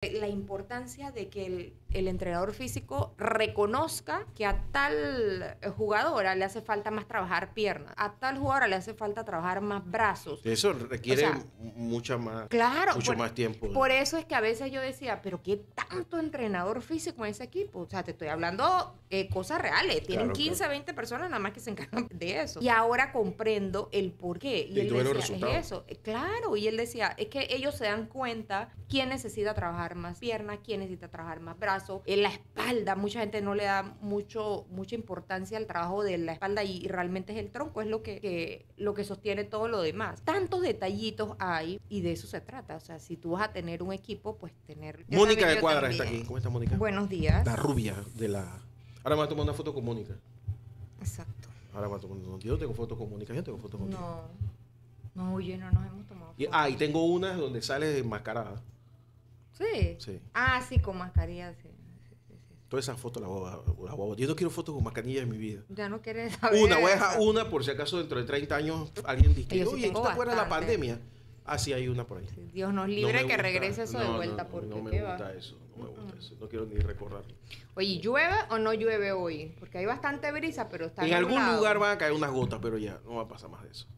la importancia de que el, el entrenador físico reconozca que a tal jugadora le hace falta más trabajar piernas, a tal jugadora le hace falta trabajar más brazos. Eso requiere O sea, mucha más, Claro, mucho por, más tiempo. por eso es que a veces yo decía, pero ¿qué tanto entrenador físico en ese equipo? O sea, te estoy hablando eh, cosas reales. Tienen Claro, 15, 20 personas nada más que se encargan de eso. Y ahora comprendo el por qué. Y, Y él decía, es eso. Eh, Claro, y él decía, es que ellos se dan cuenta quién necesita trabajar más piernas, quién necesita trabajar más brazos, en la espalda. Mucha gente no le da mucho, mucha importancia al trabajo de la espalda y realmente es el tronco, es lo que, que- lo que sostiene todo lo demás. Tantos detallitos hay y de eso se trata. O sea, si tú vas a tener un equipo, pues tener... Yo Mónica de yo Cuadra también. está aquí. ¿Cómo está Mónica? Buenos días. La rubia de la. Ahora me voy a tomar una foto con Mónica. Exacto. Ahora me voy a tomar una. Yo no tengo fotos con Mónica, yo tengo fotos con No, no, oye, no nos hemos tomado Y, fotos. ah, y tengo una donde sale enmascarada. Sí. Sí. Ah, sí, con mascarilla, sí. Todas esas fotos las voy, a. Yo no quiero fotos con mascarilla en mi vida. Ya no quieres saber. Una, voy a dejar una por si acaso dentro de 30 años alguien dice, oye, ¿tú te acuerdas de la pandemia? Ah, sí, hay una por ahí. Dios nos No libre me que gusta. regrese eso de No, vuelta, no, porque no me va. gusta eso, no me gusta eso. No quiero ni recordarlo. Oye, ¿llueve o no llueve hoy? Porque hay bastante brisa, pero está En algún lugar van a caer unas gotas, pero ya, no va a pasar más de eso.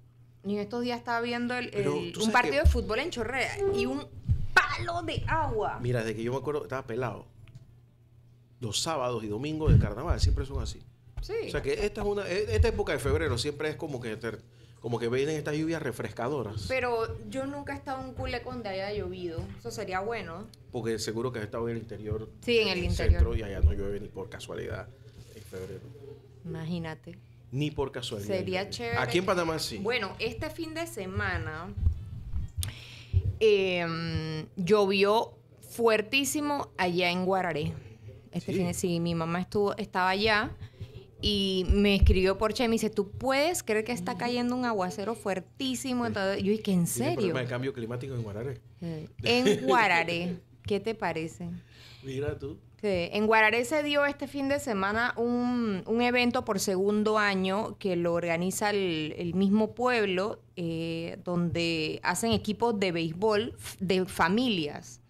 Y en estos días estaba viendo el- Pero, el- ¿tú un partido que- de fútbol en Chorrea y un palo de agua. Mira, desde que yo me acuerdo, estaba pelado. Los sábados y domingos de carnaval siempre son así. Sí. O sea que esta es una, e- esta época de febrero siempre es como que te- como que vienen estas lluvias refrescadoras. pero yo nunca he estado en un culecón donde haya llovido. Eso sería bueno. Porque seguro que has estado en el interior. Sí, en el interior. centro y allá no llueve ni por casualidad en febrero. Imagínate. Ni por casualidad. Sería chévere. Aquí en Panamá sí. Bueno, este fin de semana eh, llovió fuertísimo allá en Guararé. Este Sí. fin de sí, mi mamá estuvo, estaba allá y me escribió por chat y me dice, ¿tú puedes creer que está cayendo un aguacero fuertísimo? Entonces, yo dije, ¿en Tiene serio? problema de cambio climático en Guararé. Eh, En Guararé. ¿Qué te parece? Mira tú. Sí, en Guararé se dio este fin de semana un, un evento por segundo año que lo organiza el, el mismo pueblo, eh, donde hacen equipos de béisbol de familias.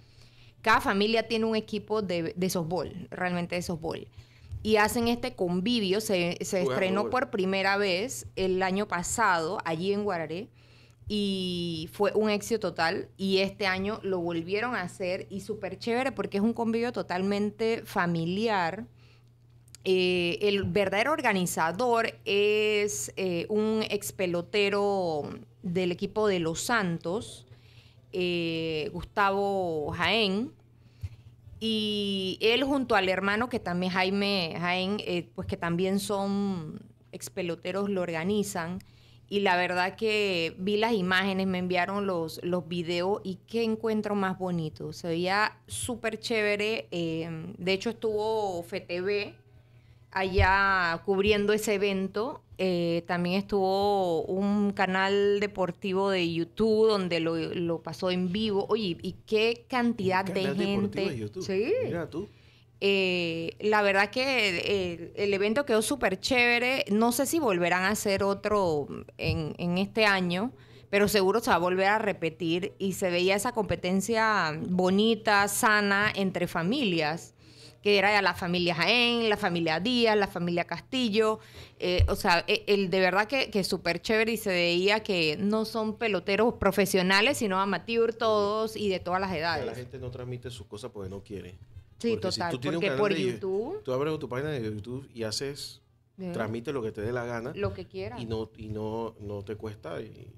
Cada familia tiene un equipo de, de softball, realmente de softball. Y hacen este convivio, se, se estrenó por primera vez el año pasado allí en Guararé y fue un éxito total y este año lo volvieron a hacer y súper chévere porque es un convivio totalmente familiar. Eh, el verdadero organizador es eh, un ex pelotero del equipo de Los Santos, eh, Gustavo Jaén, y él junto al hermano que también Jaime Jaén, pues que también son ex peloteros, lo organizan. Y la verdad que vi las imágenes, me enviaron los, los videos y qué encuentro más bonito. Se veía súper chévere. eh, de hecho estuvo FTV allá cubriendo ese evento. Eh, también estuvo un canal deportivo de YouTube donde lo, lo pasó en vivo. Oye, y qué cantidad de Canal deportivo gente. de YouTube. Sí. Mira tú. Eh, la verdad que el, el evento quedó súper chévere. No sé si volverán a hacer otro en, en este año, pero seguro se va a volver a repetir y se veía esa competencia bonita, sana entre familias que era ya la familia Jaén, la familia Díaz, la familia Castillo, eh, o sea, e- el, de verdad que, que súper chévere y se veía que no son peloteros profesionales, sino amateur todos y de todas las edades. la gente no transmite sus cosas porque no quiere. Sí, Porque si total, tú tienes un porque canal por de- YouTube, Tú abres tu página de YouTube y haces, Sí. transmite lo que te dé la gana lo que quieran. y no y no no te cuesta y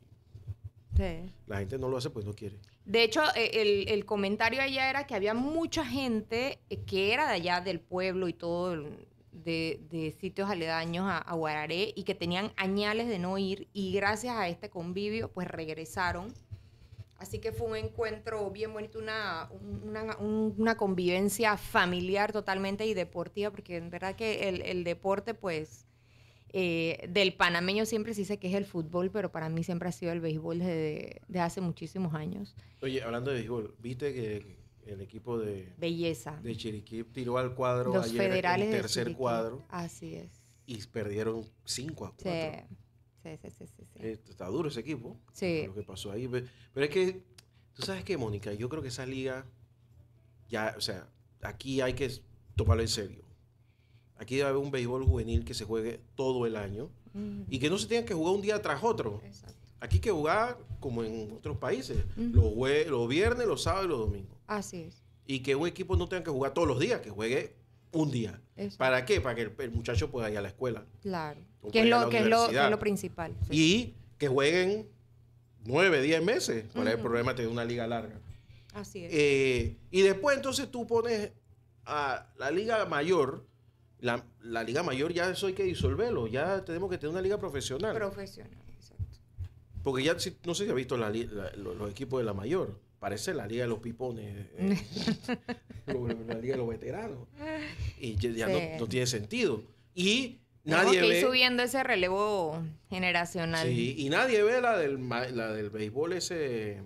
Sí. la gente no lo hace pues no quiere. De hecho, eh, el, el comentario allá era que había mucha gente eh, que era de allá del pueblo y todo, el- de, de sitios aledaños a, a Guararé y que tenían añales de no ir y gracias a este convivio pues regresaron. Así que fue un encuentro bien bonito, una, una, un- una convivencia familiar totalmente y deportiva, porque en verdad que el, el deporte pues eh, del panameño siempre se dice que es el fútbol, pero para mí siempre ha sido el béisbol desde, desde hace muchísimos años. Oye, hablando de béisbol, ¿viste que el equipo de, Belleza. de Chiriquí tiró al cuadro Los ayer federales el de tercer Chiriquí. cuadro Así es. y perdieron 5 a 4? Sí. Sí, sí, sí. Eh, Está duro ese equipo. Sí. Lo que pasó ahí. Pe- Pero es que, tú sabes que, Mónica, yo creo que esa liga ya, o sea, aquí hay que tomarlo en serio. Aquí debe haber un béisbol juvenil que se juegue todo el año y que no se tenga que jugar un día tras otro. Exacto. Aquí hay que jugar como en otros países, Ujú. los, jue- los viernes, los sábados y los domingos. Así es. Y que un equipo no tenga que jugar todos los días, que juegue un día. Eso. ¿Para qué? Para que el, el muchacho pueda ir a la escuela. Claro. Que es, lo, que, es lo, que es lo principal. sí. Y que jueguen nueve, diez meses. ¿Cuál es el problema de tener una liga larga? Así es. Eh, y después entonces tú pones a la liga mayor. La, la liga mayor ya eso hay que disolverlo. Ya tenemos que tener una liga profesional. Profesional, exacto. Porque ya no sé si has visto la la- los, equipos de la mayor. Parece la liga de los pipones. eh, la liga de los veteranos. Y ya, Sí. no, no tiene sentido. Y Tenemos nadie que ir ve. subiendo ese relevo generacional. Sí, y nadie ve la del, la del béisbol ese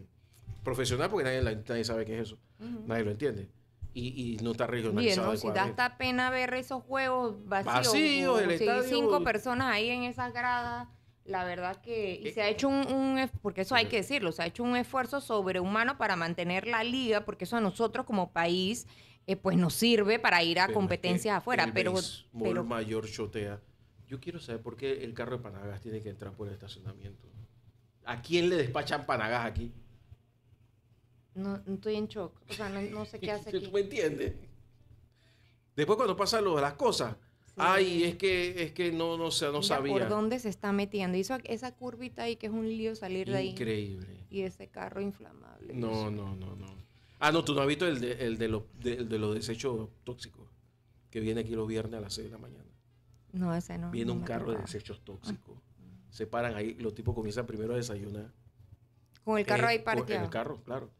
profesional porque nadie, nadie sabe qué es eso. Ujú. Nadie lo entiende. Y, y no está Bien, regionalizado. no, si da hasta pena ver esos juegos vacíos. Vacíos, el sí, estadio- cinco personas ahí en esas gradas. La verdad que... Y se ha hecho un, un Porque eso hay que decirlo. Se ha hecho un esfuerzo sobrehumano para mantener la liga, porque eso a nosotros como país, eh, pues nos sirve para ir a competencias afuera. el Pero, pero mayor chotea. Yo quiero saber por qué el carro de Panagas tiene que entrar por el estacionamiento. ¿A quién le despachan Panagas aquí? no, no estoy en shock. O sea, no, no sé qué hace ¿Tú aquí. me entiendes? Después cuando pasan lo de las cosas, ay, es que es que no no no sabía. por dónde se está metiendo. Hizo esa curvita ahí que es un lío salir de ahí. Increíble. Y ese carro inflamable. No, no, no, no. Ah, no, tú no has visto el de, el de, los, de, el de los desechos tóxicos que viene aquí los viernes a las 6 de la mañana. No, ese no. Viene no un carro de desechos tóxicos. Se paran ahí, los tipos comienzan primero a desayunar. Con el carro Eh, ahí con- parqueado. el carro, claro.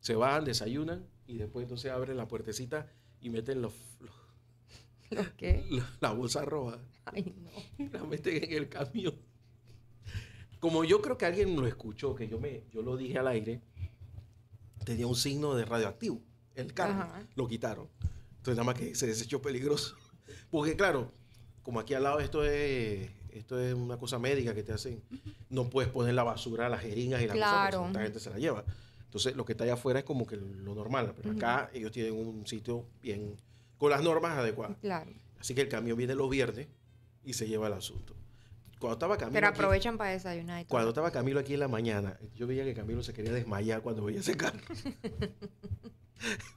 Se bajan, desayunan y después entonces abren la puertecita y meten los, los- ¿Los qué? la, la bolsa roja Ay, no. la meten en el camión. Como yo creo que alguien lo escuchó, que yo me yo lo dije al aire, tenía un signo de radioactivo. El carro Ajá. lo quitaron. Entonces nada más que se desechó peligroso. Porque claro, como aquí al lado esto es esto es una cosa médica que te hacen, no puedes poner la basura, las jeringas y las Claro. cosas, esta gente se la lleva. Entonces lo que está allá afuera es como que lo normal, pero acá ellos tienen un sitio bien con las normas adecuadas. Claro. Así que el camión viene los viernes y se lleva el asunto. Cuando estaba Camilo, Pero aquí, aprovechan para desayunar y todo. cuando estaba Camilo aquí en la mañana, yo veía que Camilo se quería desmayar cuando veía ese carro.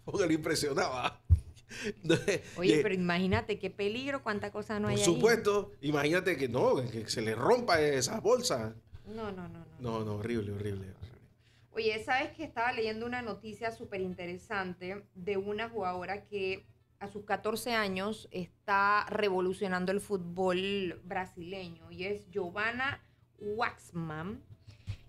Porque lo impresionaba. Oye, pero imagínate qué peligro, cuánta cosa no hay por ahí. supuesto, imagínate que no, que se le rompa esa bolsa. No, no, no, no. No, no, horrible, horrible. horrible. Oye, ¿sabes que estaba leyendo una noticia súper interesante de una jugadora que a sus 14 años está revolucionando el fútbol brasileño y es Giovanna Waxman.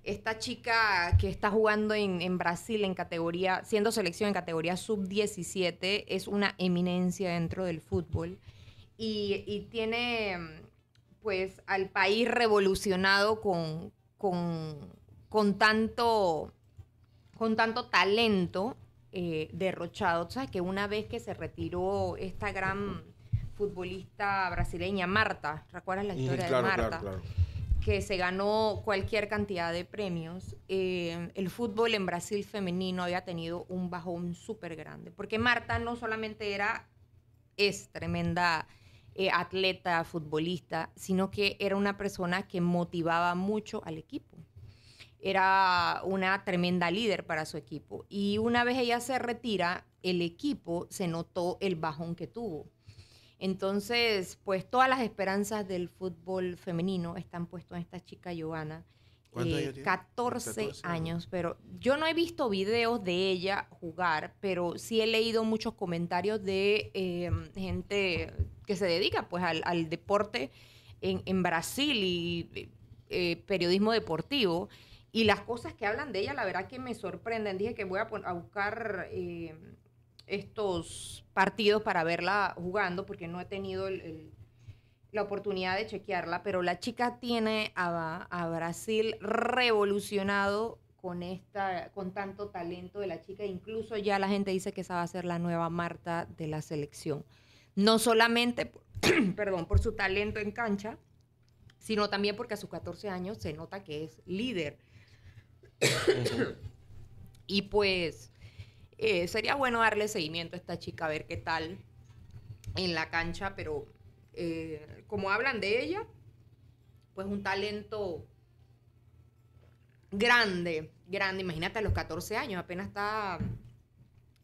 Esta chica que está jugando en, Brasil en categoría, siendo selección en categoría sub-17, es una eminencia dentro del fútbol y, y tiene pues al país revolucionado con, con, con tanto con tanto talento eh, derrochado. Sea, que una vez que se retiró esta gran futbolista brasileña, Marta, ¿recuerdas la historia claro, de Marta? claro, claro. que se ganó cualquier cantidad de premios, eh, el fútbol en Brasil femenino había tenido un bajón súper grande. Porque Marta no solamente era, es tremenda eh, atleta, futbolista, sino que era una persona que motivaba mucho al equipo. Era una tremenda líder para su equipo. Y una vez ella se retira, el equipo se notó el bajón que tuvo. Entonces, pues todas las esperanzas del fútbol femenino están puestas en esta chica Giovanna. ¿Cuántos Eh, años tiene? 14, 14 años, pero yo no he visto videos de ella jugar, pero sí he leído muchos comentarios de eh, gente que se dedica pues al, al deporte en, en Brasil y eh, periodismo deportivo. Y las cosas que hablan de ella, la verdad que me sorprenden. Dije que voy a, buscar eh, estos partidos para verla jugando, porque no he tenido la oportunidad de chequearla, pero la chica tiene a, Brasil revolucionado con esta, con tanto talento de la chica. Incluso ya la gente dice que esa va a ser la nueva Marta de la selección. No solamente, perdón, por su talento en cancha, sino también porque a sus 14 años se nota que es líder. Y pues Eh, sería bueno darle seguimiento a esta chica, a ver qué tal en la cancha, pero eh, como hablan de ella, pues un talento grande, grande. Imagínate a los 14 años, apenas está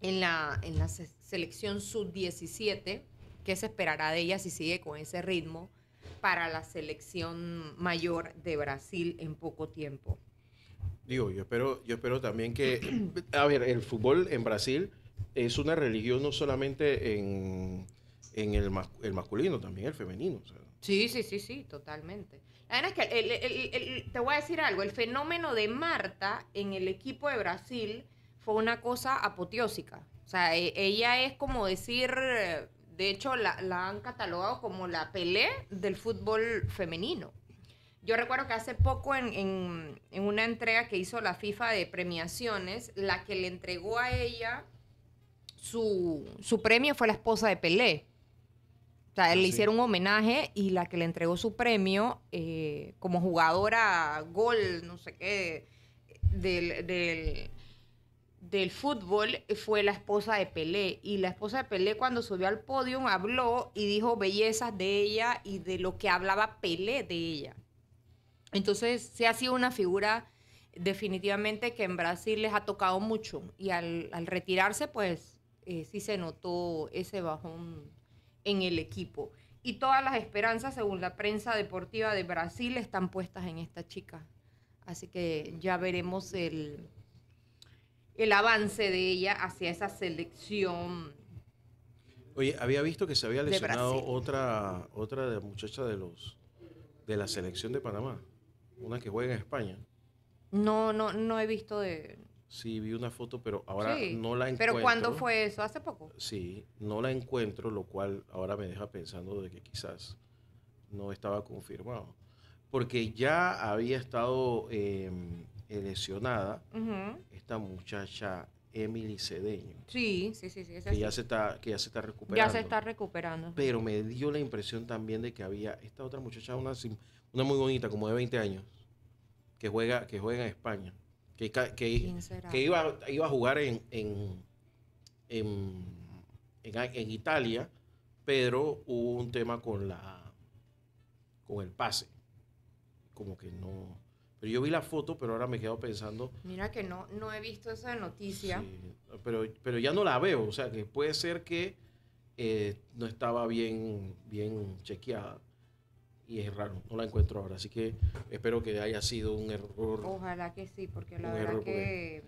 en la, en la selección sub-17. ¿Qué se esperará de ella si sigue con ese ritmo para la selección mayor de Brasil en poco tiempo? Digo, yo espero, yo espero también que, a ver, el fútbol en Brasil es una religión no solamente en, en el, el, masculino, también el femenino. Sí, sí, sí, sí, totalmente. La verdad es que te voy a decir algo, el fenómeno de Marta en el equipo de Brasil fue una cosa apoteósica. O sea, e, ella es como decir, de hecho la, la han catalogado como la Pelé del fútbol femenino. Yo recuerdo que hace poco en, una entrega que hizo la FIFA de premiaciones, la que le entregó a ella su, premio fue la esposa de Pelé. O sea, ah, le hicieron un homenaje y la que le entregó su premio eh, como jugadora gol, no sé qué, del, del, del, fútbol fue la esposa de Pelé. Y la esposa de Pelé cuando subió al podio habló y dijo bellezas de ella y de lo que hablaba Pelé de ella. Entonces, se ha sido una figura definitivamente que en Brasil les ha tocado mucho y al, retirarse, pues eh, sí se notó ese bajón en el equipo. Y todas las esperanzas, según la prensa deportiva de Brasil, están puestas en esta chica. Así que ya veremos el, el avance de ella hacia esa selección. Oye, había visto que se había lesionado otra, otra de muchacha de los de la selección de Panamá una que juega en España. No, no, no he visto de. Sí, vi una foto, pero ahora no la encuentro. ¿Pero cuándo fue eso? ¿Hace poco? Sí, no la encuentro, lo cual ahora me deja pensando de que quizás no estaba confirmado. Porque ya había estado em, lesionada esta muchacha Emily Cedeño. Sí, sí, sí, sí. Que, ya se está, que ya se está recuperando. Ya se está recuperando. Pero me dio la impresión también de que había esta otra muchacha, una, una muy bonita, como de 20 años, que juega, que juega en España. Que, que, iba, iba a jugar en, en, en, Italia, pero hubo un tema con la con el pase. Como que no. Pero yo vi la foto, pero ahora me quedo pensando. Mira que no, no he visto esa noticia. pero, pero ya no la veo. O sea, que puede ser que eh, no estaba bien, bien chequeada y es raro, no la encuentro ahora. Así que espero que haya sido un error. Ojalá que sí, porque la verdad que,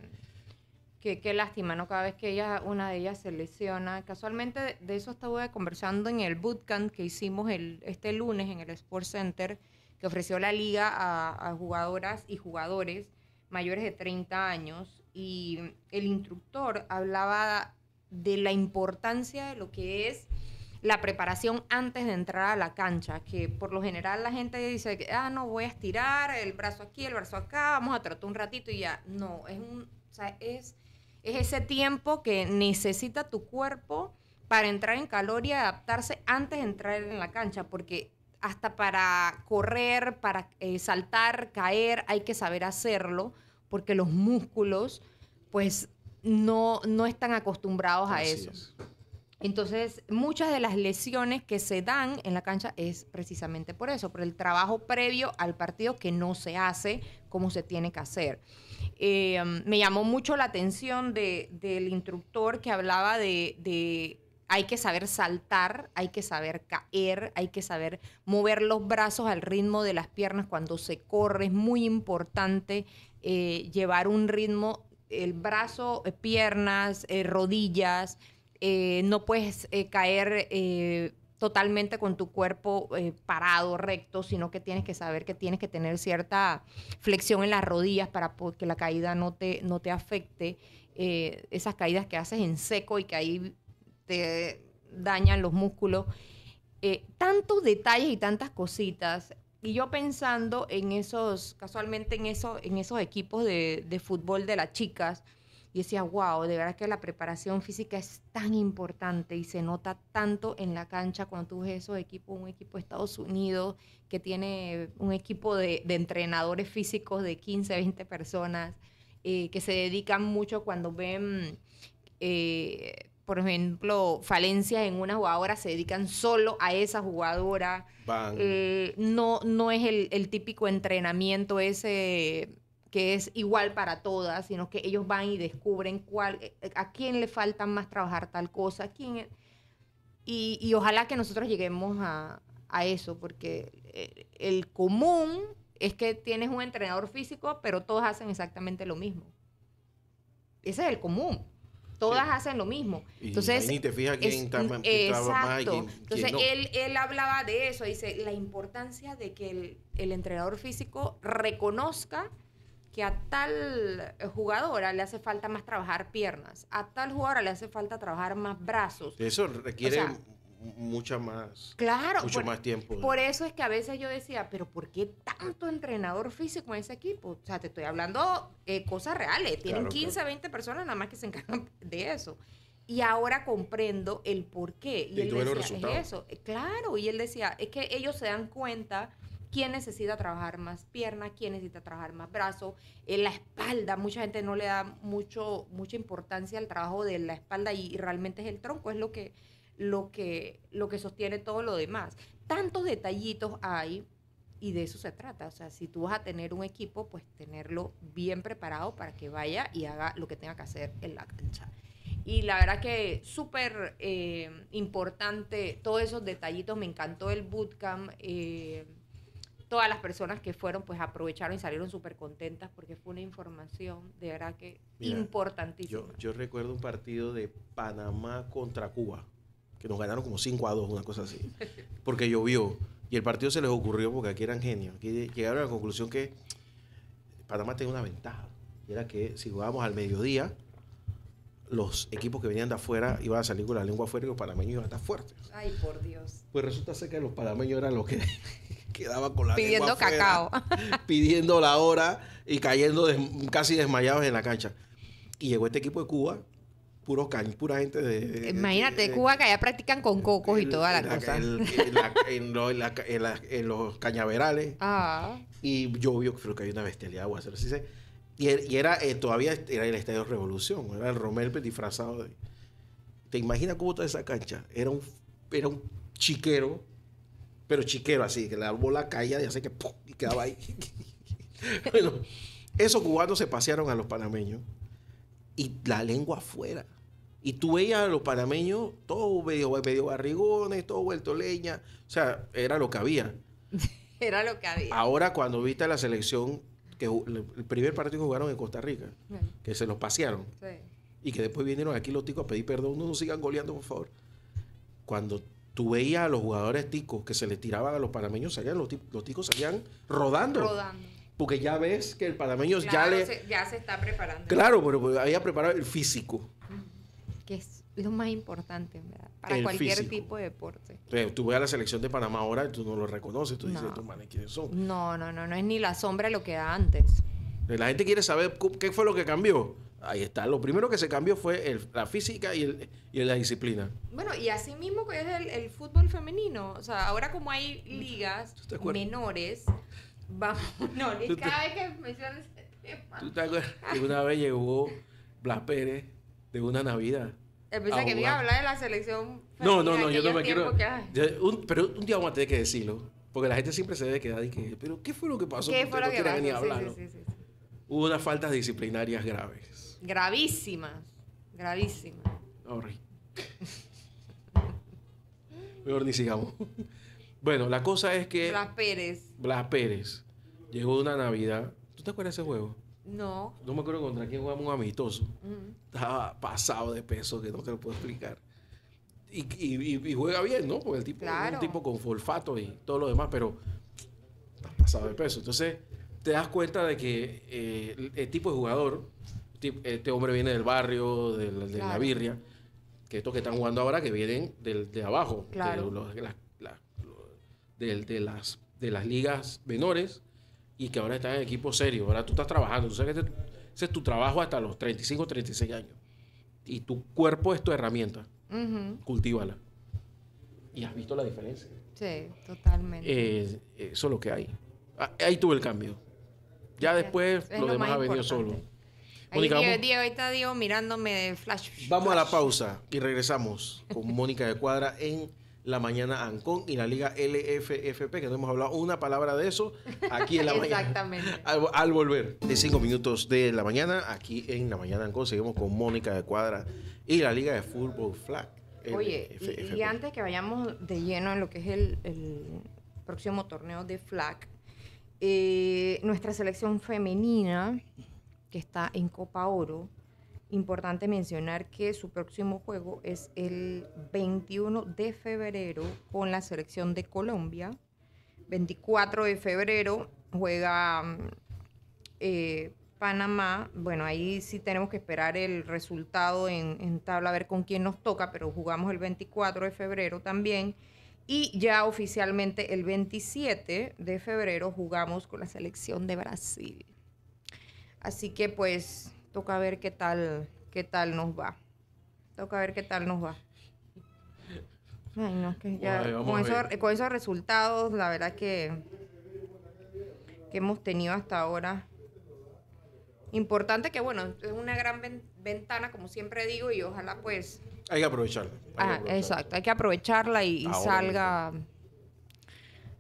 que, qué lástima, ¿no? Cada vez que ella, una de ellas se lesiona. Casualmente de eso estaba conversando en el bootcamp que hicimos el, este lunes en el Sports Center, que ofreció la liga a, jugadoras y jugadores mayores de 30 años. Y el instructor hablaba de la importancia de lo que es la preparación antes de entrar a la cancha, que por lo general la gente dice, ah, no, voy a estirar el brazo aquí, el brazo acá, vamos a tratar un ratito y ya. No, es, un, es, es ese tiempo que necesita tu cuerpo para entrar en calor y adaptarse antes de entrar en la cancha, porque hasta para correr, para eh, saltar, caer, hay que saber hacerlo, porque los músculos, pues, no, no están acostumbrados a eso. Entonces, muchas de las lesiones que se dan en la cancha es precisamente por eso, por el trabajo previo al partido que no se hace como se tiene que hacer. Eh, me llamó mucho la atención del instructor que hablaba de, hay que saber saltar, hay que saber caer, hay que saber mover los brazos al ritmo de las piernas cuando se corre. Es muy importante eh, llevar un ritmo, el brazo, eh, piernas, rodillas eh, no puedes caer totalmente con tu cuerpo parado, recto, sino que tienes que saber que tienes que tener cierta flexión en las rodillas para que la caída no te, no te afecte. esas caídas que haces en seco y que ahí te dañan los músculos. tantos detalles y tantas cositas. Y yo pensando en esos, casualmente en, eso, en esos equipos de, de fútbol de las chicas, y decía, wow, de verdad que la preparación física es tan importante y se nota tanto en la cancha cuando tú ves esos equipos, un equipo de Estados Unidos que tiene un equipo de, entrenadores físicos de 15, 20 personas eh, que se dedican mucho cuando ven eh, por ejemplo, falencias en una jugadora, se dedican solo a esa jugadora. Eh, no, no es el, el típico entrenamiento ese que es igual para todas, sino que ellos van y descubren cuál, a quién le falta más trabajar tal cosa, a quién... Y, y ojalá que nosotros lleguemos a, a eso, porque eh, el común es que tienes un entrenador físico, pero todos hacen exactamente lo mismo. Ese es el común. Todas Sí. hacen lo mismo. Y Entonces, ahí ni te fijas quién es- está más- quién trabaja más y quién- quién Entonces, no. él, él hablaba de eso, dice, la importancia de que el, el entrenador físico reconozca que a tal jugadora le hace falta más trabajar piernas, a tal jugadora le hace falta trabajar más brazos. Eso requiere O sea, m- mucha más, Claro, mucho por, más tiempo. por eso es que a veces yo decía, pero ¿por qué tanto entrenador físico en ese equipo? O sea, te estoy hablando eh, cosas reales. Tienen Claro, 15, 20 personas nada más que se encargan de eso. Y ahora comprendo el por qué. Y, Y él decía, es eso. Eh, Claro, y él decía, es que ellos se dan cuenta quién necesita trabajar más piernas, quién necesita trabajar más brazos, en la espalda. Mucha gente no le da mucho, mucha importancia al trabajo de la espalda y, y realmente es el tronco, es lo que, lo, que, lo que sostiene todo lo demás. Tantos detallitos hay y de eso se trata. O sea, si tú vas a tener un equipo, pues tenerlo bien preparado para que vaya y haga lo que tenga que hacer en la cancha. Y la verdad que súper eh, importante todos esos detallitos. Me encantó el bootcamp. eh, todas las personas que fueron, pues aprovecharon y salieron súper contentas porque fue una información de verdad que Mira, importantísima. Yo, yo recuerdo un partido de Panamá contra Cuba, que nos ganaron como 5 a 2, una cosa así, porque llovió. Y el partido se les ocurrió porque aquí eran genios. Aquí llegaron a la conclusión que Panamá tenía una ventaja. Y era que si jugábamos al mediodía, los equipos que venían de afuera iban a salir con la lengua afuera y los panameños iban a estar fuertes. Ay, por Dios. Pues resulta ser que los panameños eran los que quedaban con la Pidiendo lengua afuera, cacao. pidiendo la hora y cayendo des- casi desmayados en la cancha. Y llegó este equipo de Cuba, puros ca- pura gente de... de- Imagínate, de- Cuba que allá practican con cocos y toda la en cosa. el- en, la- en lo- en la- en la- en los cañaverales. Ah, Y llovió, creo que hay una bestialidad de aguacero. así se- Y, er- y era eh, todavía era el Estadio Revolución, era el Romel disfrazado de... ¿Te imaginas cómo está esa cancha? Era un, era un chiquero, pero chiquero así, que la bola caía y así que ¡pum! y quedaba ahí. bueno, esos cubanos se pasearon a los panameños y la lengua afuera. Y tú veías a los panameños, todos medio, medio barrigones, todo vuelto leña. O sea, era lo que había. era lo que había. Ahora, cuando viste la selección, que el primer partido que jugaron en Costa Rica, que se los pasearon, Sí. y que después vinieron aquí los ticos a pedir perdón, no nos sigan goleando, por favor. Cuando tú veías a los jugadores ticos que se les tiraban a los panameños, salían, los, los ticos salían rodando. Rodando. Porque ya ves que el panameño ya le... se- ya se está preparando. Claro, pero había preparado el físico. Que es lo más importante, ¿verdad? Para El cualquier físico. tipo de deporte. Entonces, tú ves a la selección de Panamá ahora y tú no lo reconoces. Tú dices, No. estos manes, ¿quiénes son? No, no, no, no es ni la sombra de lo que era antes. La gente quiere saber qué fue lo que cambió. Ahí está. Lo primero que se cambió fue el- la física y, el- y la disciplina. Bueno, y así mismo que es el, el fútbol femenino. O sea, ahora como hay ligas menores, vamos, no, ni ¿Tú te- cada vez que mencionas ese tema. ¿Tú te acuerdas que una vez llegó Blas Pérez de una Navidad? Pensé a que iba a hablar de la selección No, no, no, yo no me quiero. un- pero un día vamos a tener que decirlo. Porque la gente siempre se debe quedar y que, pero ¿qué fue lo que pasó? ¿Qué fue lo no que pasó? venir a Sí, hablarlo? sí, sí, sí, sí. Hubo unas faltas disciplinarias graves. Gravísimas. Gravísimas. Horrible. Mejor ni sigamos. Bueno, la cosa es que Blas Pérez. Blas Pérez llegó una Navidad. ¿Tú te acuerdas de ese juego? No. No me acuerdo contra quién jugamos un amistoso. Estaba pasado de peso que no te lo puedo explicar. Y, y- y- juega bien, ¿no? Porque el tipo es un tipo con olfato y todo lo demás, pero está pasado de peso. Entonces, te das cuenta de que eh, el, el tipo de jugador, este hombre viene del barrio, de, la- birria, que estos que están jugando ahora que vienen del, de abajo, Claro. de, los- las- de las, de las ligas menores y que ahora están en equipos serios. Ahora tú estás trabajando, tú sabes que este- ese es tu trabajo hasta los 35, 36 años. Y tu cuerpo es tu herramienta, cultívala. Y has visto la diferencia. Sí, totalmente. Eh, eso es lo que hay. Ah, Ahí tuve el cambio. Ya después Es lo, demás más ha venido solo. Ahí Mónica, Diego, Diego, ahí está Diego mirándome de flash. vamos a la pausa y regresamos con Mónica de Cuadra en la mañana Ancon y la liga LFFP, que no hemos hablado una palabra de eso aquí en la mañana. Exactamente. Al, al volver de cinco minutos de la mañana, aquí en la mañana Ancon, seguimos con Mónica de Cuadra y la liga de fútbol flag. Oye, y- antes que vayamos de lleno en lo que es el, el próximo torneo de flag, eh, nuestra selección femenina, que está en Copa Oro, importante mencionar que su próximo juego es el 21 de febrero con la selección de Colombia. 24 de febrero juega mm, eh, Panamá. Bueno, ahí sí tenemos que esperar el resultado en, en tabla a ver con quién nos toca, pero jugamos el 24 de febrero también. Y ya oficialmente el 27 de febrero jugamos con la selección de Brasil. Así que pues toca ver qué tal, qué tal nos va. Toca ver qué tal nos va. Ay, no, es que ya Ay, vamos con, esos, ver. con esos resultados, la verdad que, que hemos tenido hasta ahora. Importante que, bueno, es una gran ven- ventana, como siempre digo, y ojalá pues Hay que aprovecharla. hay que Ah, aprovecharla. exacto, hay que aprovecharla y, salga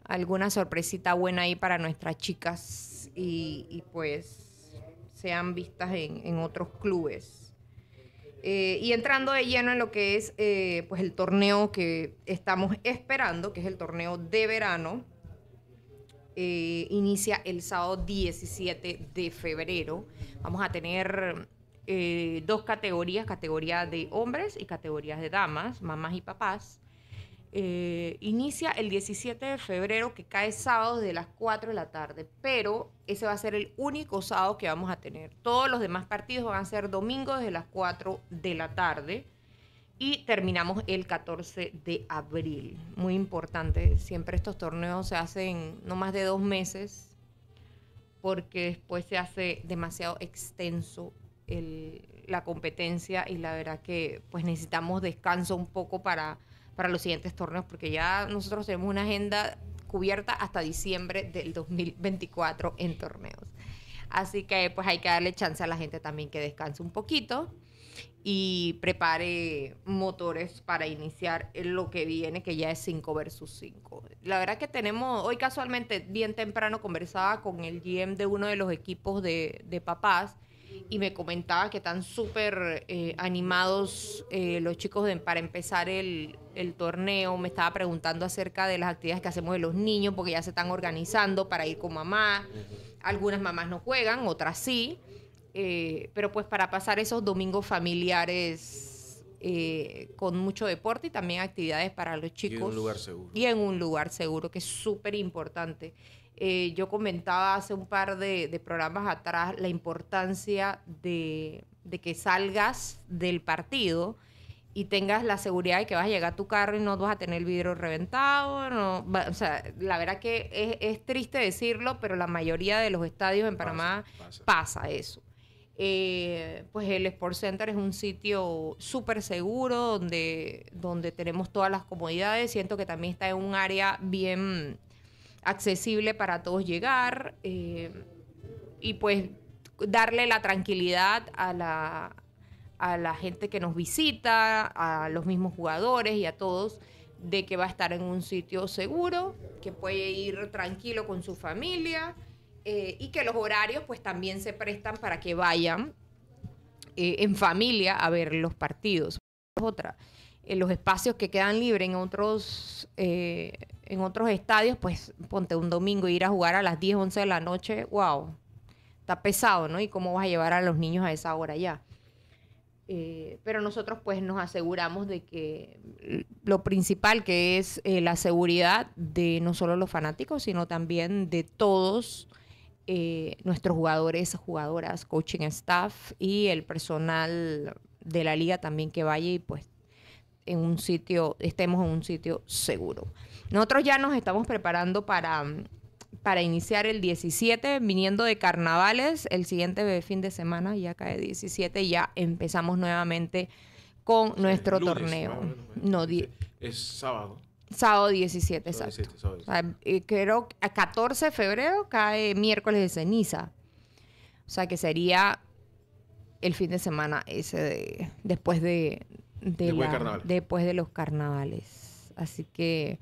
alguna sorpresita buena ahí para nuestras chicas y, y, pues sean vistas en, en otros clubes. Eh, y entrando de lleno en lo que es eh, pues el torneo que estamos esperando, que es el torneo de verano, eh, inicia el sábado 17 de febrero. Vamos a tener dos categorías, categoría de hombres y categorías de damas, mamás y papás. Eh, inicia el 17 de febrero, que cae sábado de las 4 de la tarde, pero ese va a ser el único sábado que vamos a tener. Todos los demás partidos van a ser domingos desde las 4 de la tarde y terminamos el 14 de abril. Muy importante, siempre estos torneos se hacen no más de dos meses porque después se hace demasiado extenso la competencia y la verdad que pues necesitamos descanso un poco para, para los siguientes torneos porque ya nosotros tenemos una agenda cubierta hasta diciembre del 2024 en torneos. Así que pues hay que darle chance a la gente también que descanse un poquito y prepare motores para iniciar lo que viene, que ya es 5 versus 5. La verdad que tenemos, hoy casualmente bien temprano conversaba con el GM de uno de los equipos de, de papás y me comentaba que están súper eh, animados eh, los chicos de- para empezar el, el torneo. Me estaba preguntando acerca de las actividades que hacemos de los niños, porque ya se están organizando para ir con mamá. Algunas mamás no juegan, otras sí. Eh, pero pues para pasar esos domingos familiares con mucho deporte y también actividades para los Y chicos. en un lugar seguro. Y en un lugar seguro, que es súper importante. Eh, yo comentaba hace un par de, de programas atrás la importancia de, de que salgas del partido y tengas la seguridad de que vas a llegar a tu carro y no vas a tener el vidrio reventado. No, va- o sea, la verdad que es, es triste decirlo, pero la mayoría de los estadios en Pasa, Panamá pasa. pasa eso. Eh, pues el Sport Center es un sitio súper seguro donde, donde tenemos todas las comodidades. Siento que también está en un área bien accesible para todos llegar eh, y pues darle la tranquilidad a la, a la gente que nos visita, a los mismos jugadores y a todos de que va a estar en un sitio seguro, que puede ir tranquilo con su familia eh, y que los horarios pues también se prestan para que vayan eh, en familia a ver los partidos. Otra, en los espacios que quedan libres en otros, eh, en otros estadios, pues ponte un domingo e ir a jugar a las 10, 11 de la noche, wow, está pesado, ¿no? ¿Y cómo vas a llevar a los niños a esa hora ya? Eh, pero nosotros pues nos aseguramos de que lo principal que es eh, la seguridad de no solo los fanáticos, sino también de todos eh, nuestros jugadores, jugadoras, coaching staff y el personal de la liga también que vaya y pues en un sitio, estemos en un sitio seguro. Nosotros ya nos estamos preparando para, para iniciar el 17, viniendo de carnavales, el siguiente fin de semana, ya cae 17, y ya empezamos nuevamente con nuestro Lunes, torneo. No, di- Es sábado. sábado 17, Sábado exacto. 17, sábado O sea, eh, creo que a 14 de febrero cae miércoles de ceniza. O sea que sería el fin de semana ese de, después de, de de la- después de los carnavales. Así que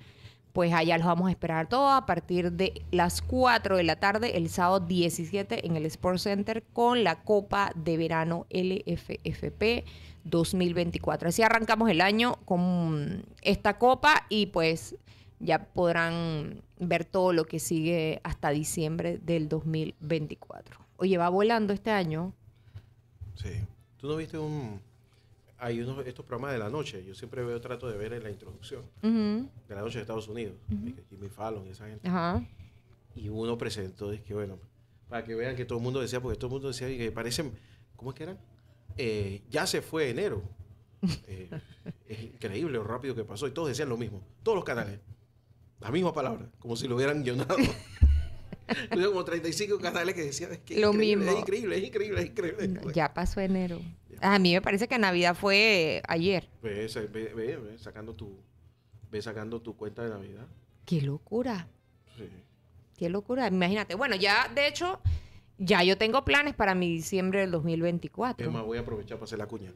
pues allá los vamos a esperar todos a partir de las 4 de la tarde el sábado 17 en el Sports Center con la Copa de Verano LFFP 2024. Así arrancamos el año con esta copa y pues ya podrán ver todo lo que sigue hasta diciembre del 2024. Oye, va volando este año. Sí. ¿Tú no viste un... Hay unos, estos programas de la noche, yo siempre veo, trato de ver en la introducción Ujú, de la noche de Estados Unidos, de Jimmy Fallon y esa gente. Ajá. Y uno presentó, es que bueno, para que vean que todo el mundo decía, porque todo el mundo decía que parecen, ¿cómo es que eran? Eh, ya se fue enero. Eh, es increíble lo rápido que pasó y todos decían lo mismo, todos los canales, la misma palabra, como si lo hubieran guionado. Había como 35 canales que decían, es que Lo increíble, mismo. es increíble, es increíble, es increíble. Ya pasó enero. A mí me parece que Navidad fue ayer. Ve, ve- ve- ve sacando tu, ve sacando tu cuenta de Navidad. Qué locura. Sí. Qué locura. Imagínate. Bueno, ya de hecho, ya yo tengo planes para mi diciembre del 2024. Es más, voy a aprovechar para hacer la cuña.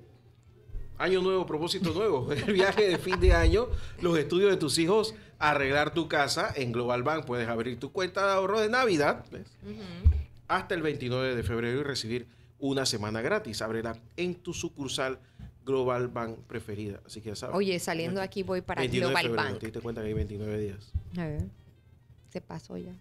Año nuevo, propósito nuevo. El viaje de fin de año, los estudios de tus hijos, arreglar tu casa en Global Bank. Puedes abrir tu cuenta de ahorro de Navidad ¿ves? hasta el 29 de febrero y recibir una semana gratis. Ábrela en tu sucursal Global Bank preferida. Así que ya sabes. Oye, saliendo de aquí voy para 29 de Global. Bank. Te diste cuenta que hay 29 días. A ver. Se pasó ya.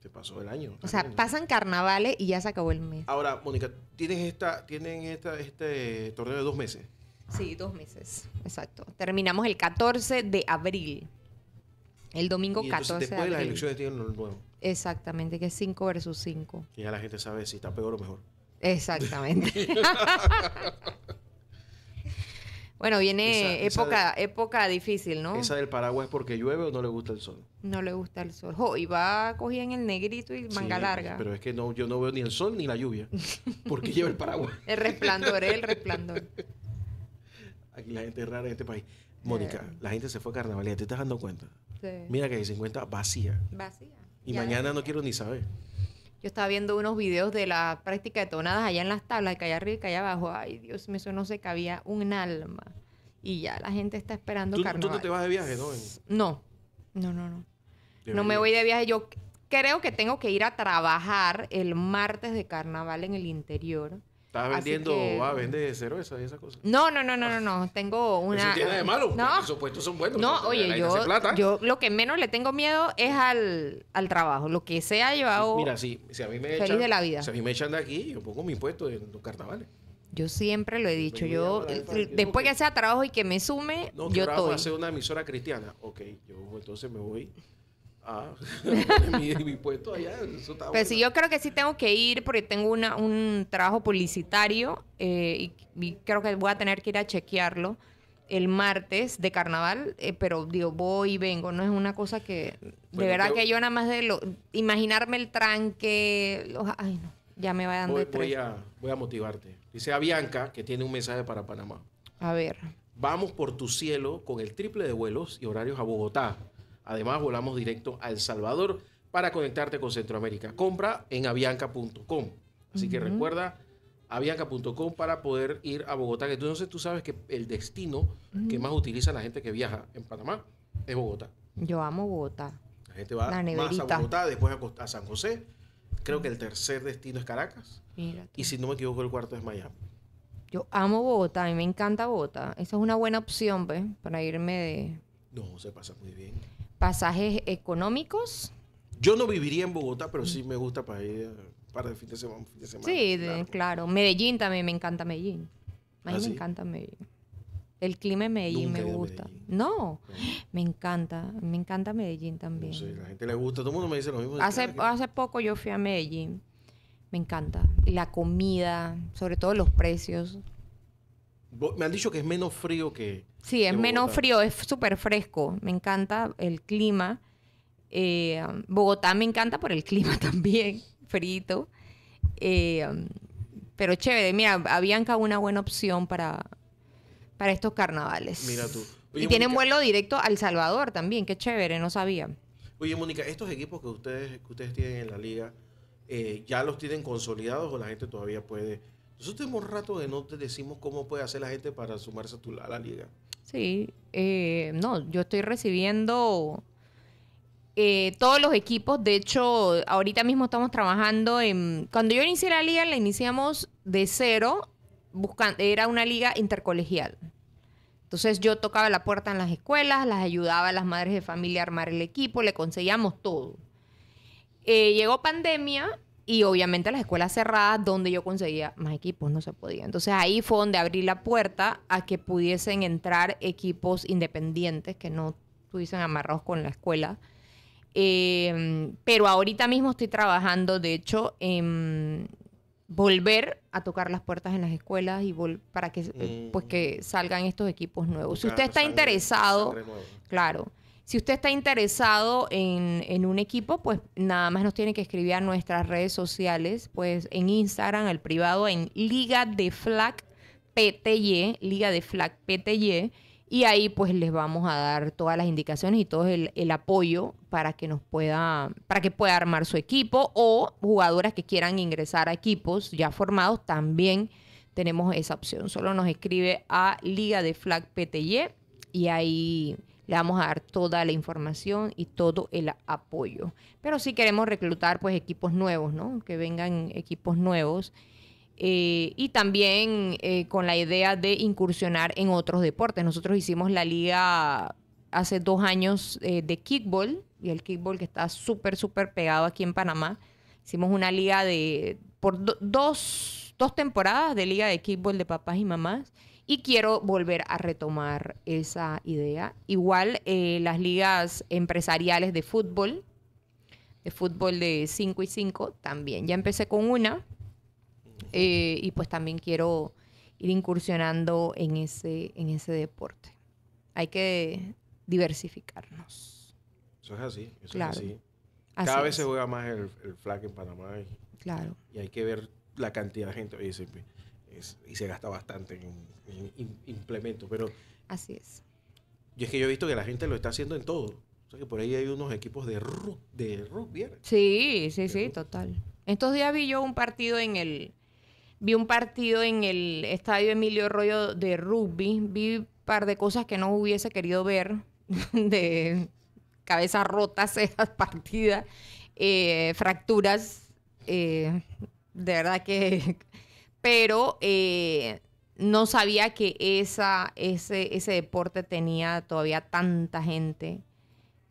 Se pasó el año. O sea, también. pasan carnavales y ya se acabó el mes. Ahora, Mónica, ¿tienes esta, tienen esta, este torneo de dos meses? Sí, dos meses. Exacto. Terminamos el 14 de abril. El domingo Y entonces 14 de después de las abril. elecciones tienen lo nuevo. Exactamente, que es 5 versus 5. Que ya la gente sabe si está peor o mejor. Exactamente. bueno, viene Esa- esa época, época difícil, ¿no? Esa del paraguas es porque llueve o no le gusta el sol. No le gusta el sol. Jo, y va cogida en el negrito y manga Sí, larga. Pero es que no, yo no veo ni el sol ni la lluvia. Porque lleva el paraguas. El resplandor, el resplandor. Aquí la gente es rara en este país. Mónica, la gente se fue a carnavalía. ¿Te estás dando cuenta? Sí. Mira que hay 50 vacía. Vacía. Y Ya mañana no quiero ni saber. Yo estaba viendo unos videos de la práctica de tonadas allá en las tablas, que allá arriba y que allá abajo. Ay, Dios mío, eso no se cabía un alma. Y ya la gente está esperando Tú, tú carnaval. no te vas de viaje, ¿no? No, no, no, no. Me voy de viaje. Yo creo que tengo que ir a trabajar el martes de carnaval en el interior. Estás vendiendo, que- va a vender cerveza y esas cosas. No, no, no, no, no, no. Tengo una. Eso tiene de malo. No, Los supuestos son buenos. no, oye, yo, plata. yo lo que menos le tengo miedo es al, al trabajo. Lo que sea, yo hago. Mira, si, si a mí me Feliz echan, de la vida. Si a mí me echan de aquí, yo pongo mi impuesto en los carnavales. Yo siempre lo he dicho. Yo, después que sea trabajo y que me sume, No, yo yo trabajo estoy. hacer una emisora cristiana. Ok, yo entonces me voy a mi, mi puesto allá. Eso está bueno. sí, yo creo que sí tengo que ir porque tengo una, un trabajo publicitario eh, y, y creo que voy a tener que ir a chequearlo el martes de carnaval, eh, pero digo, voy y vengo, no es una cosa que, de verdad que yo nada más de lo, imaginarme el tranque, los- ay no, ya me va dando voy, estrés. voy a, voy a motivarte. Dice a Bianca que tiene un mensaje para Panamá. A ver, Vamos por tu cielo con el triple de vuelos y horarios a Bogotá. Además, volamos directo a El Salvador para conectarte con Centroamérica. Compra en avianca.com. Así que recuerda avianca.com para poder ir a Bogotá. Que tú sé, tú sabes que el destino que más utiliza la gente que viaja en Panamá es Bogotá. yo amo Bogotá. La gente va La más a. Bogotá, después a a San José. Creo que el tercer destino es Caracas. Mira. Y si no me equivoco, el cuarto es Miami. Yo amo Bogotá y me encanta Bogotá. Esa es una buena opción, ¿ves? Para irme de No, se pasa muy bien. Pasajes económicos. Yo no viviría en Bogotá, pero sí me gusta para ir para el fin de semana. fin de semana, Sí, claro. Medellín también me encanta Medellín. A mí ¿Ah, me sí? encanta Medellín. El clima en Medellín Nunca me gusta. Medellín. No, No, me encanta. Me encanta Medellín no también. sé, la gente le gusta, todo el mundo me dice lo mismo. Hace, Dice, "Ah, hace poco yo fui a Medellín. Me encanta. La comida, sobre todo los precios. Me han dicho que es menos frío que. Sí, es que menos frío, es súper fresco. Me encanta el clima. Eh, Bogotá me encanta por el clima también, frito. Eh, pero chévere, mira, a Bianca una buena opción para, para estos carnavales. Mira tú. y tienen vuelo directo al Salvador también, qué chévere, no sabía. Oye, Mónica, estos equipos que ustedes, que ustedes tienen en la liga, eh, ¿ya los tienen consolidados o la gente todavía puede Nosotros tenemos rato de no te decimos cómo puede hacer la gente para sumarse a, tu, la liga. Sí, eh, no, yo estoy recibiendo eh, todos los equipos. De hecho, ahorita mismo estamos trabajando en... Cuando yo inicié la liga, la iniciamos de cero, buscando, era una liga intercolegial. Entonces yo tocaba la puerta en las escuelas, las ayudaba a las madres de familia a armar el equipo, le conseguíamos todo. Eh, llegó pandemia y obviamente las escuelas cerradas donde yo conseguía más equipos no se podía. Entonces ahí fue donde abrí la puerta a que pudiesen entrar equipos independientes que no estuviesen amarrados con la escuela. Eh, pero ahorita mismo estoy trabajando, de hecho, en volver a tocar las puertas en las escuelas y para que eh, pues que mm. salgan estos equipos nuevos. Si usted está interesado, claro, si usted está interesado en, un equipo, pues nada más nos tiene que escribir a nuestras redes sociales, pues en Instagram, el privado, en Liga de Flag PTY, Liga de Flag PTY, y ahí pues les vamos a dar todas las indicaciones y todo el, el, apoyo para que nos pueda, para que pueda armar su equipo o jugadoras que quieran ingresar a equipos ya formados, también tenemos esa opción. Solo nos escribe a Liga de Flag PTY y ahí le vamos a dar toda la información y todo el apoyo. Pero si queremos reclutar pues equipos nuevos, ¿no? Que vengan equipos nuevos eh, y también eh, con la idea de incursionar en otros deportes. Nosotros hicimos la liga hace dos años eh, de kickball, y el kickball que está súper, súper pegado aquí en Panamá. Hicimos una liga de, por dos, dos temporadas de liga de kickball de papás y mamás. Y quiero volver a retomar esa idea. Igual las ligas empresariales de fútbol, de fútbol de 5 y 5, también. Ya empecé con una, eh, y pues también quiero ir incursionando en ese, en ese deporte. Hay que diversificarnos. Eso es así, eso es así. Cada vez se juega más el, el, flag en Panamá y, claro. y hay que ver la cantidad de gente. Y se gasta bastante en, implementos, pero... Así es. Y es que yo he visto que la gente lo está haciendo en todo. O sea que por ahí hay unos equipos de, de rugby. Sí, sí, sí, total. Estos días vi yo un partido en el, vi un partido en el Estadio Emilio Arroyo de rugby, vi un par de cosas que no hubiese querido ver, de cabezas rotas, esas partidas, eh, fracturas, eh, de verdad que... Pero eh, no sabía que esa, ese, ese deporte tenía todavía tanta gente.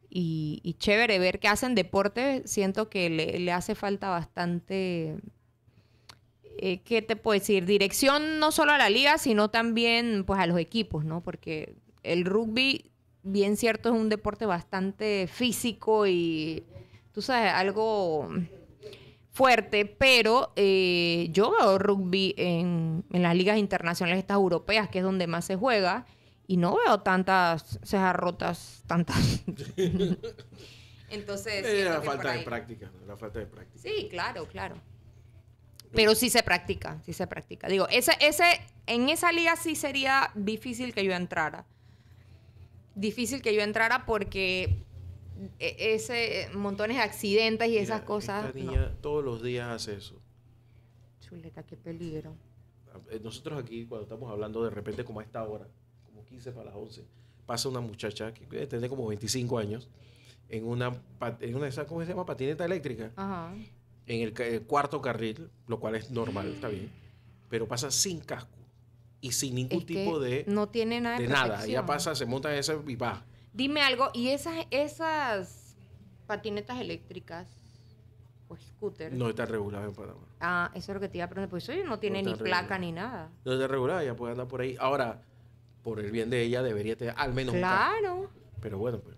Y, chévere ver que hacen deporte, siento que le, le hace falta bastante eh, ¿qué te puedo decir? Dirección no solo a la liga, sino también pues a los equipos, ¿no? Porque el rugby, bien cierto, es un deporte bastante físico y, tú sabes, algo fuerte, pero eh, yo veo rugby en, las ligas internacionales estas europeas, que es donde más se juega, y no veo tantas cejas rotas, tantas... Entonces... Era falta de práctica, la falta de práctica. Sí, claro, claro. Pero sí se practica, sí se practica. Digo, ese, ese, en esa liga sí sería difícil que yo entrara. Difícil que yo entrara porque ese montones de accidentes y esas cosas. Esta niña todos los días hace eso. Chuleta, qué peligro. Eh, nosotros aquí, cuando estamos hablando de repente como a esta hora, como 15 para las 11, pasa una muchacha que debe tener como 25 años en una, en una ¿cómo se llama? Patineta eléctrica. Ajá en el, cuarto carril, lo cual es normal, está bien, pero pasa sin casco y sin ningún tipo de... No tiene nada de, nada. Ella pasa, se monta en ese y va. Dime algo, ¿y esas, esas patinetas eléctricas o scooters? No está regulada en Panamá. Ah, eso es lo que te iba a preguntar. Pues eso no tiene ni placa ni nada. No está regulada, ella puede andar por ahí. Ahora, por el bien de ella, debería tener al menos Claro. Pero bueno, pues,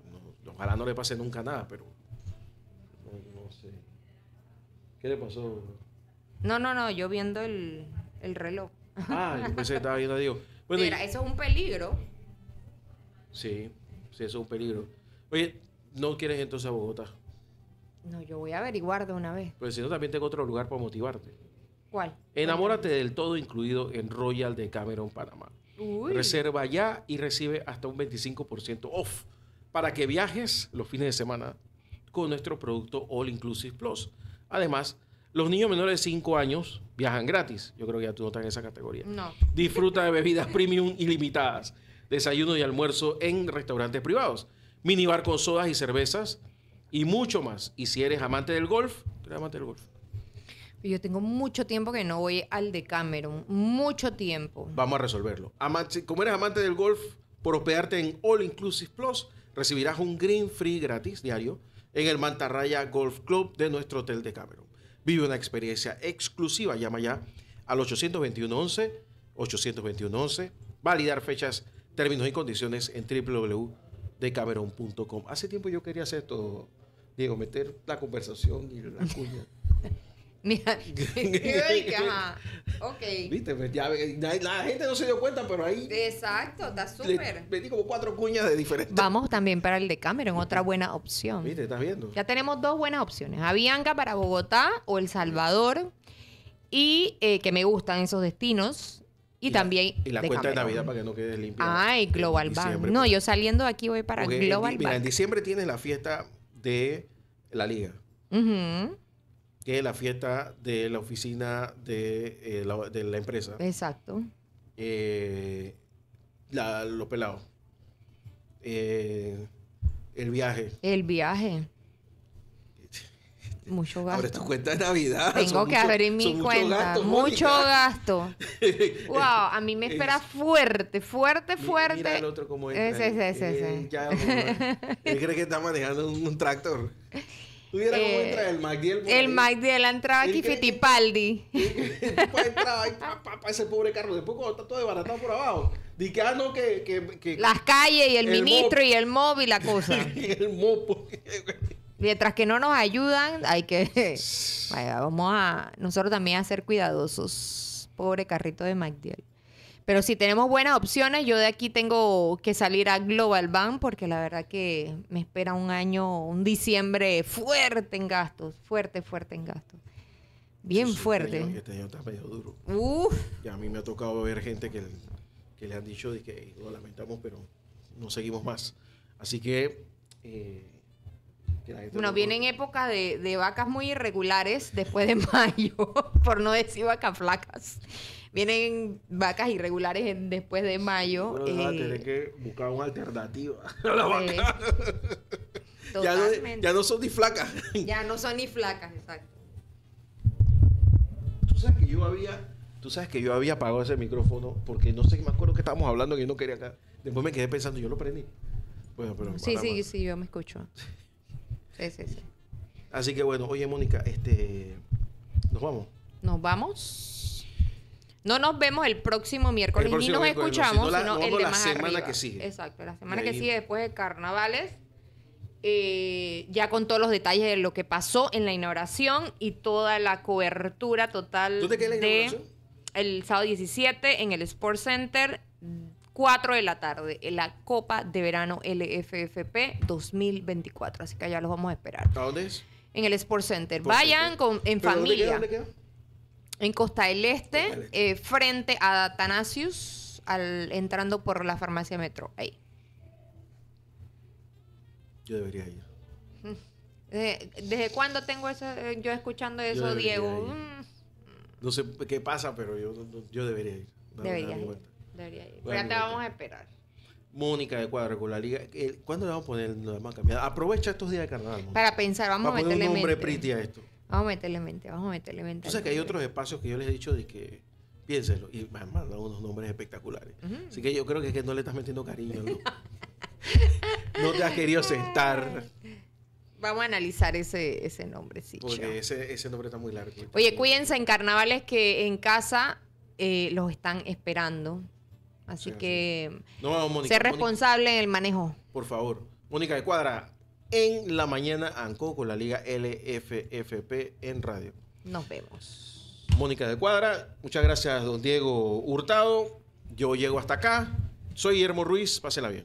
ojalá no le pase nunca nada, pero ¿Qué le pasó? No, no, no, yo viendo el, reloj. Ah, yo pensé que estaba viendo, digo. Mira, eso es un peligro. Sí, sí, eso es un peligro. Oye, ¿no quieres entonces a Bogotá? No, yo voy a averiguar de una vez. Pues si no, también tengo otro lugar para motivarte. ¿Cuál? Enamórate del todo incluido en Royal de Cameron, Panamá. Reserva ya y recibe hasta un 25% off para que viajes los fines de semana con nuestro producto All Inclusive Plus. Además, Los niños menores de 5 años viajan gratis. Yo creo que ya tú no estás en esa categoría. No. Disfruta de bebidas premium ilimitadas, desayuno y almuerzo en restaurantes privados, minibar con sodas y cervezas y mucho más. Y si eres amante del golf, eres amante del golf. Yo tengo mucho tiempo que no voy al de Cameron. Mucho tiempo. Vamos a resolverlo. Amante- como eres amante del golf, por hospedarte en All Inclusive Plus, recibirás un green free gratis diario en el Mantarraya Golf Club de nuestro hotel de Cameron. Vive una experiencia exclusiva. Llama ya al 821-11, 821-11. Validar fechas, términos y condiciones en www.decameron.com. Hace tiempo yo quería hacer esto, Diego, meter la conversación y la cuña. Mira, ajá, ok. ¿Viste? Pues ya, la, gente no se dio cuenta, pero ahí Exacto, está súper. metí como cuatro cuñas de diferentes. Vamos también para el de Cameron, otra buena opción. ¿Viste? ¿Estás viendo? Ya tenemos dos buenas opciones. Avianca para Bogotá o El Salvador. Y eh, que me gustan esos destinos. Y, la- también. Y la de cuenta de. Navidad para que no quede limpia. Ay, Global Bank. No, pues. yo saliendo de aquí voy para Porque Global mira, en Bank. diciembre tienes la fiesta de la liga, que es la fiesta de la oficina de, eh, la, de la empresa. Exacto. Eh, la- los pelados. Eh, el viaje. El viaje. Mucho Abre gasto. tu cuenta de Navidad. Tengo que mucho- abrir mi cuenta. mucho gasto. Wow, a mí me espera fuerte, fuerte, fuerte. Mira el otro como entra. Ese, ese, ese, Eh, ya, él cree que está manejando un, un tractor. ¿Tú vieras cómo Eh, entra el MacDiel? El entrada Él aquí, entraba ahí, pa, pa, pa, ese pobre carro. Después cuando está todo desbaratado por abajo. Di que, ah, no, que... que, que Las calles y el, El ministro mop. y el móvil, la cosa. el mopo. Mientras que no nos ayudan, hay que. Vaya, vamos a. Nosotros también a ser cuidadosos. Pobre carrito de MacDiel. Pero si tenemos buenas opciones, yo de aquí tengo que salir a Global Bank porque la verdad que me espera un año, un diciembre fuerte en gastos. Fuerte, fuerte en gastos. Bien Sí, fuerte. Este año, este año está medio duro. Uf. Y a mí me ha tocado ver gente que, que le han dicho de que "Ey, lo lamentamos, pero no seguimos más. Así que... eh, Bueno, no- vienen épocas de, de vacas muy irregulares después de mayo, por no decir vacas flacas. Vienen vacas irregulares en- después de mayo. Bueno, vas a eh, tener que buscar una alternativa a la eh, vaca. Ya no, totalmente. ya no son ni flacas. Ya no son ni flacas, exacto. Tú sabes que yo había, tú sabes que yo había apagado ese micrófono porque no sé, me acuerdo que estábamos hablando que yo no quería acá. Después me quedé pensando, yo lo prendí. Bueno, pero Sí, sí, sí, yo me escucho. Sí, sí, sí. Así que bueno, oye Mónica, este, nos vamos. Nos vamos. No nos vemos el próximo miércoles El próximo ni nos miércoles, no, escuchamos, sino la- sino nos el de la más semana arriba. que sigue. Exacto, la semana que ahí- sigue después de carnavales. eh, ya con todos los detalles de lo que pasó en la inauguración y toda la cobertura total ¿Dónde queda la de el sábado 17 en el Sports Center 4 de la tarde en la Copa de Verano LFFP 2024 así que allá los vamos a esperar ¿A dónde es? en el Sports Center Sports vayan Center. con, en ¿Pero dónde queda? familia ¿Dónde queda? en Costa del Este, Costa del Este. eh, frente a Atanasius, al, entrando por la farmacia Metro. Ahí. Yo debería ir. Eh, ¿Desde cuándo tengo eso, eh, yo escuchando eso, Diego? Mm, No sé qué pasa, pero yo, yo debería ir. Debería ir. Debería ir. A Pero te vamos a esperar. Mónica de Cuadra con la liga. Eh, ¿Cuándo le vamos a poner la vamos a cambiar? Aprovecha estos días de carnaval. Mónica. Para pensar, vamos Para a poner un meterle nombre mente. pretty a esto. Vamos a meterle mente, vamos a meterle mente. Tú sabes al que hay nombre. otros espacios que yo les he dicho de que piénsenlo y me han mandado unos nombres espectaculares. Así que yo creo que, es que no le estás metiendo cariño. No, no te has querido sentar Vamos a analizar ese, ese nombrecito. porque ese, ese nombre está muy largo. Oye, cuídense en carnavales que en casa eh, los están esperando. Así Sí, que No, vamos, ser Mónica, responsable en el manejo. por favor. Mónica de Cuadra en la mañana ANCO con la liga LFFP en radio. Nos vemos. Mónica de Cuadra, muchas gracias, don Diego Hurtado. Yo llego hasta acá. Soy Guillermo Ruiz, pásela bien.